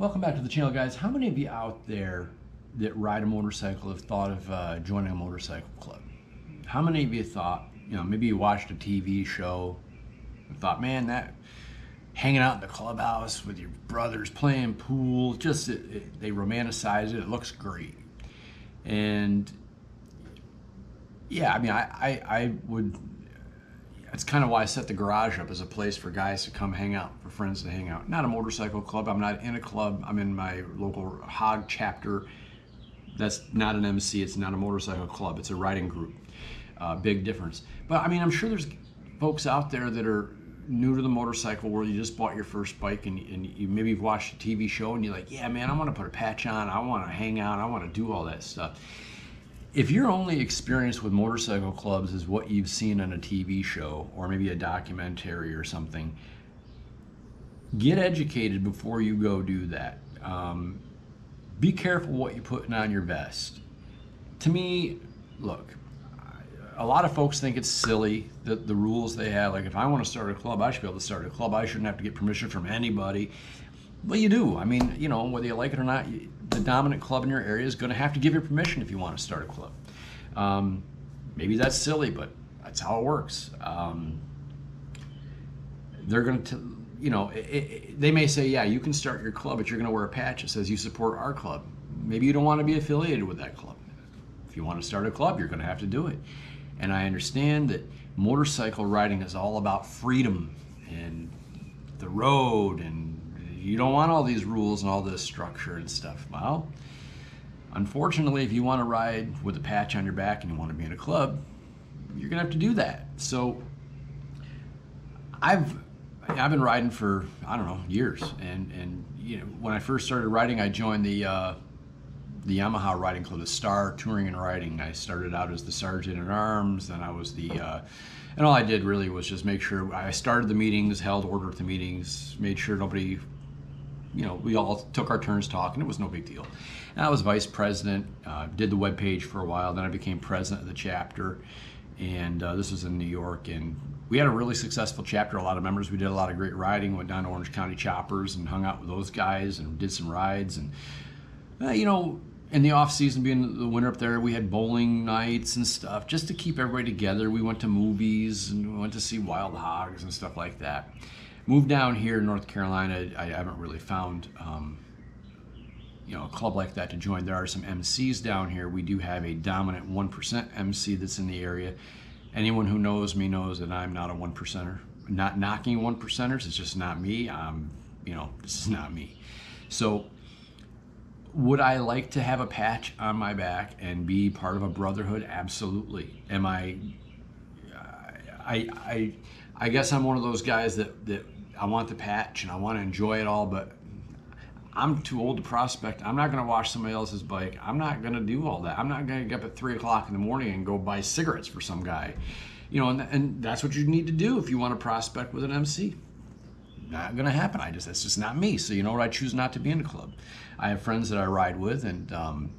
Welcome back to the channel, guys. How many of you out there that ride a motorcycle have thought of uh, joining a motorcycle club? How many of you thought, you know, maybe you watched a TV show and thought, man, that hanging out in the clubhouse with your brothers playing pool, just it, it, they romanticize it. It looks great, and yeah, I mean, I, I, I would that's kind of why I set the garage up as a place for guys to come hang out, for friends to hang out. Not a motorcycle club. I'm not in a club. I'm in my local hog chapter. That's not an MC. It's not a motorcycle club. It's a riding group. Uh, big difference. But I mean, I'm sure there's folks out there that are new to the motorcycle world. You just bought your first bike and, and you maybe you've watched a TV show and you're like, yeah, man, I want to put a patch on. I want to hang out. I want to do all that stuff if your only experience with motorcycle clubs is what you've seen on a TV show or maybe a documentary or something, get educated before you go do that. Um, be careful what you're putting on your vest. To me, look, a lot of folks think it's silly that the rules they have. Like, if I want to start a club, I should be able to start a club. I shouldn't have to get permission from anybody. Well, you do. I mean, you know, whether you like it or not, the dominant club in your area is going to have to give you permission if you want to start a club. Um, maybe that's silly, but that's how it works. Um, they're going to, you know, it, it, they may say, yeah, you can start your club, but you're going to wear a patch that says you support our club. Maybe you don't want to be affiliated with that club. If you want to start a club, you're going to have to do it. And I understand that motorcycle riding is all about freedom and the road and you don't want all these rules and all this structure and stuff. Well, unfortunately, if you want to ride with a patch on your back and you want to be in a club, you're gonna have to do that. So I've I've been riding for I don't know years, and and you know when I first started riding, I joined the uh, the Yamaha riding club, the Star Touring and Riding. I started out as the sergeant at arms, then I was the uh, and all I did really was just make sure I started the meetings, held order at the meetings, made sure nobody you know, we all took our turns talking. It was no big deal. And I was vice president, uh, did the web page for a while. Then I became president of the chapter, and uh, this was in New York. And we had a really successful chapter. A lot of members. We did a lot of great riding. Went down to Orange County Choppers and hung out with those guys and did some rides. And uh, you know, in the off season, being the winter up there, we had bowling nights and stuff just to keep everybody together. We went to movies and we went to see wild hogs and stuff like that. Moved down here in North Carolina, I haven't really found um, you know a club like that to join. There are some MCs down here. We do have a dominant 1% MC that's in the area. Anyone who knows me knows that I'm not a one percenter. Not knocking one percenters. It's just not me. I'm you know, this is not me. So would I like to have a patch on my back and be part of a brotherhood? Absolutely. Am I? I I I guess I'm one of those guys that that I want the patch and I want to enjoy it all, but I'm too old to prospect. I'm not going to wash somebody else's bike. I'm not going to do all that. I'm not going to get up at three o'clock in the morning and go buy cigarettes for some guy. You know, and, and that's what you need to do if you want to prospect with an MC. Not going to happen. I just that's just not me. So you know what? I choose not to be in a club. I have friends that I ride with, and um,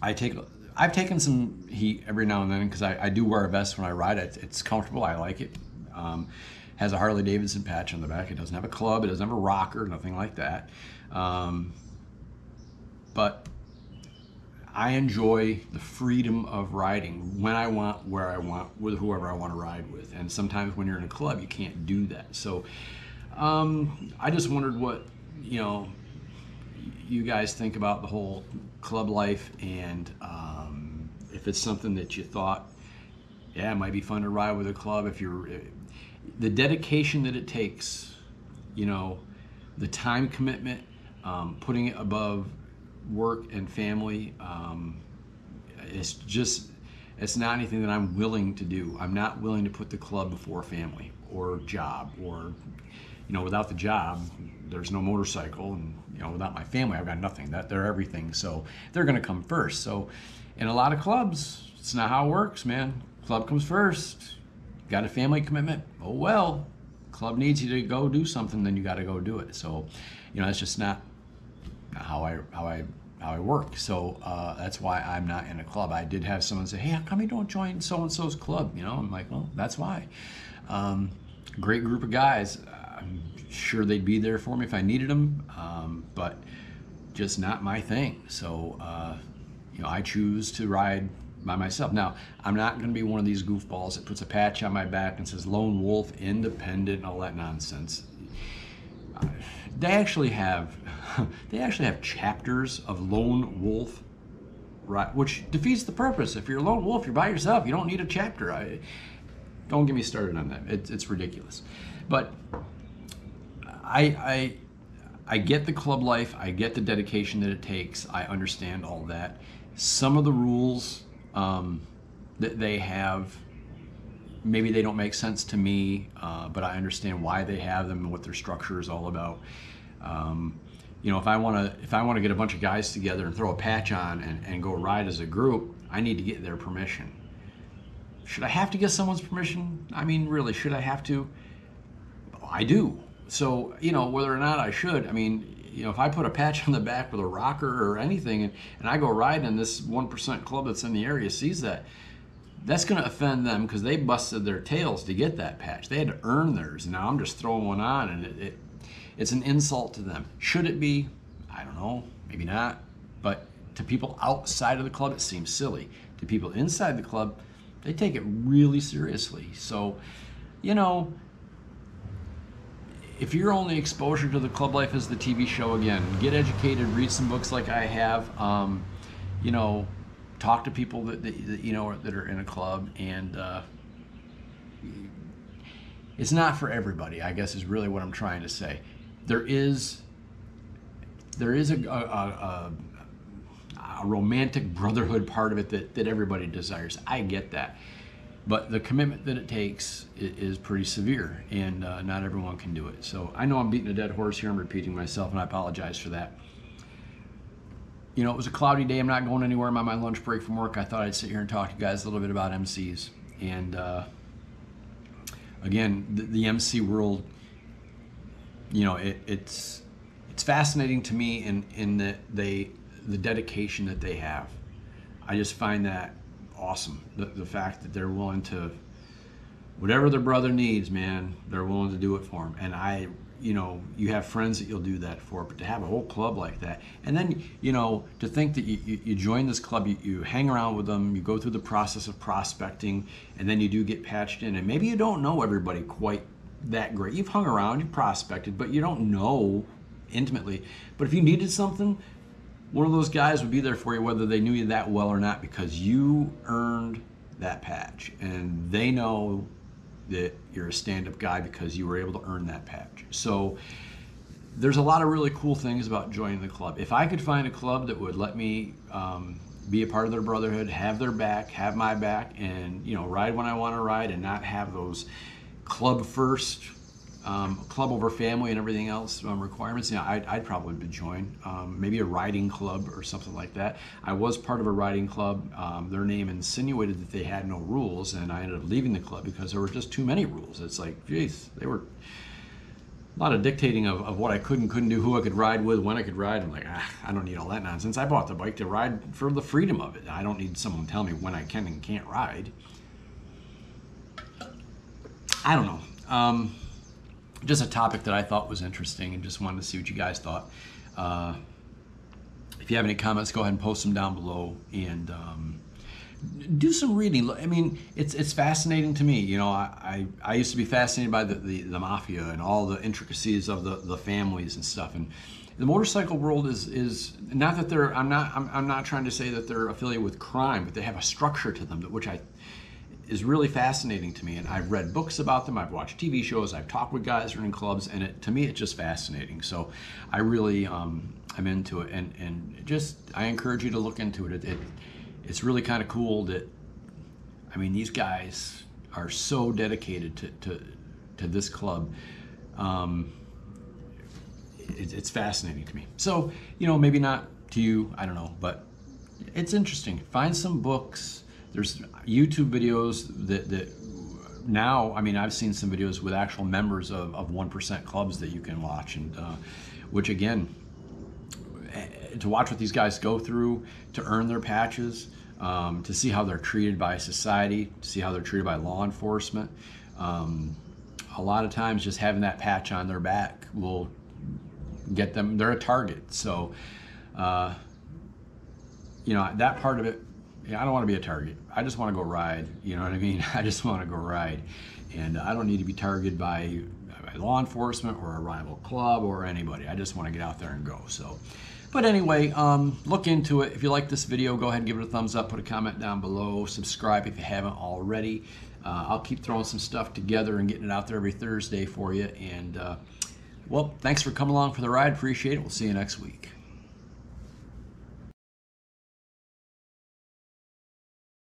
I take. I've taken some heat every now and then because I, I, do wear a vest when I ride. It, it's comfortable. I like it. Um, has a Harley Davidson patch on the back. It doesn't have a club. It doesn't have a rocker. Nothing like that. Um, but I enjoy the freedom of riding when I want, where I want, with whoever I want to ride with. And sometimes when you're in a club, you can't do that. So um, I just wondered what you know you guys think about the whole club life and um, if it's something that you thought yeah it might be fun to ride with a club if you're the dedication that it takes, you know, the time commitment, um, putting it above work and family, um, it's just, it's not anything that I'm willing to do. I'm not willing to put the club before family or job or, you know, without the job, there's no motorcycle and, you know, without my family, I've got nothing. That They're everything. So they're going to come first. So in a lot of clubs, it's not how it works, man. Club comes first got a family commitment? Oh well, club needs you to go do something, then you got to go do it. So, you know, that's just not how I how I how I work. So uh, that's why I'm not in a club. I did have someone say, "Hey, how come you don't join so and so's club?" You know, I'm like, well, that's why. Um, great group of guys. I'm sure they'd be there for me if I needed them. Um, but just not my thing. So, uh, you know, I choose to ride by myself. Now, I'm not going to be one of these goofballs that puts a patch on my back and says lone wolf, independent, and all that nonsense. Uh, they actually have, they actually have chapters of lone wolf, right? Which defeats the purpose. If you're a lone wolf, you're by yourself. You don't need a chapter. I, don't get me started on that. It's, it's ridiculous. But I, I, I get the club life. I get the dedication that it takes. I understand all that. Some of the rules um, that they have, maybe they don't make sense to me, uh, but I understand why they have them and what their structure is all about. Um, you know, if I want to, if I want to get a bunch of guys together and throw a patch on and, and go ride as a group, I need to get their permission. Should I have to get someone's permission? I mean, really, should I have to? I do. So, you know, whether or not I should, I mean, you know, if I put a patch on the back with a rocker or anything and, and I go riding and this 1% club that's in the area sees that, that's going to offend them because they busted their tails to get that patch. They had to earn theirs. Now I'm just throwing one on and it, it it's an insult to them. Should it be? I don't know. Maybe not. But to people outside of the club, it seems silly. To people inside the club, they take it really seriously. So, you know, if your only exposure to the club life is the TV show, again, get educated, read some books like I have. Um, you know, talk to people that, that, that, you know that are in a club, and uh, it's not for everybody. I guess is really what I'm trying to say. There is there is a, a, a, a romantic brotherhood part of it that, that everybody desires. I get that but the commitment that it takes is pretty severe and uh, not everyone can do it. So i know i'm beating a dead horse here i'm repeating myself and i apologize for that. You know it was a cloudy day i'm not going anywhere i'm on my lunch break from work. I thought i'd sit here and talk to you guys a little bit about mcs and uh, again the, the, mc world you know it, it's it's fascinating to me in in that they the dedication that they have. I just find that awesome. The, the fact that they're willing to, whatever their brother needs, man, they're willing to do it for him. And I, you know, you have friends that you'll do that for, but to have a whole club like that, and then, you know, to think that you, you, you join this club, you, you hang around with them, you go through the process of prospecting, and then you do get patched in. And maybe you don't know everybody quite that great. You've hung around, you've prospected, but you don't know intimately. But if you needed something, one of those guys would be there for you whether they knew you that well or not because you earned that patch. And they know that you're a stand-up guy because you were able to earn that patch. So there's a lot of really cool things about joining the club. If i could find a club that would let me um, be a part of their brotherhood have their back have my back and you know ride when i want to ride and not have those club first um, club over family and everything else um, requirements, yeah, I'd, I'd, probably join. Um, maybe a riding club or something like that. I was part of a riding club. Um, their name insinuated that they had no rules, and I ended up leaving the club because there were just too many rules. It's like, geez, they were a lot of dictating of, of what I could and couldn't do, who I could ride with, when I could ride. I'm like, ah, I don't need all that nonsense. I bought the bike to ride for the freedom of it. I don't need someone telling me when I can and can't ride. I don't know. Just a topic that I thought was interesting and just wanted to see what you guys thought. Uh, if you have any comments, go ahead and post them down below and um, do some reading. I mean, it's it's fascinating to me. You know, I, I, I used to be fascinated by the, the, the, mafia and all the intricacies of the, the families and stuff. And the motorcycle world is is not that they're I'm not I'm, I'm not trying to say that they're affiliated with crime, but they have a structure to them that which I is really fascinating to me. And I've read books about them, I've watched TV shows, I've talked with guys who are in clubs, and it, to me, it's just fascinating. So I really um, I'm into it, and and just I encourage you to look into it. it, it it's really kind of cool that I mean these guys are so dedicated to to, to this club. Um, it, it's fascinating to me. So you know maybe not to you, I don't know, but it's interesting. Find some books there's YouTube videos that, that now, I mean, I've seen some videos with actual members of, of 1% clubs that you can watch, and uh, which again, eh, to watch what these guys go through to earn their patches, um, to see how they're treated by society, to see how they're treated by law enforcement. Um, a lot of times, just having that patch on their back will get them. They're a target. So, uh, you know, that part of it, yeah, I don't want to be a target. I just want to go ride. You know what I mean? I just want to go ride. And I don't need to be targeted by, by law enforcement or a rival club or anybody. I just want to get out there and go. So, but anyway, um, look into it. If you like this video, go ahead and give it a thumbs up, put a comment down below, subscribe if you haven't already. Uh, I'll keep throwing some stuff together and getting it out there every Thursday for you. And, uh, well, thanks for coming along for the ride. Appreciate it. We'll see you next week.